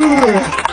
Yeah.